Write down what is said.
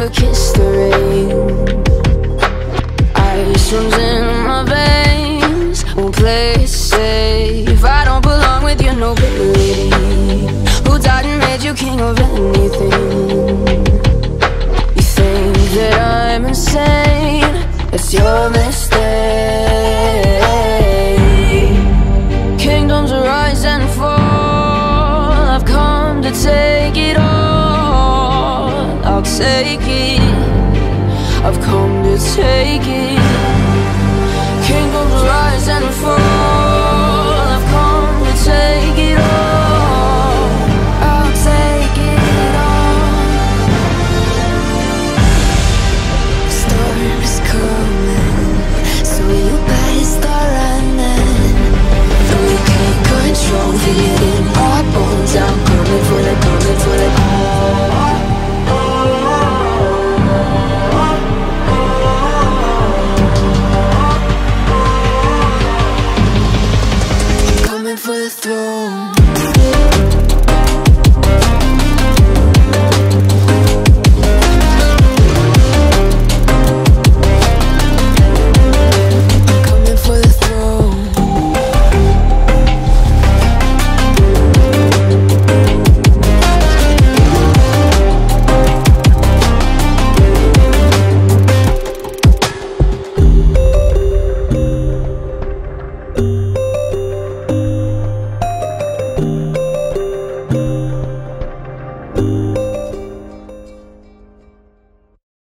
never kiss the rain. Ice runs in my veins. Won't play it safe. I don't belong with your nobility Who died and made you king of anything take it. I've come to take it.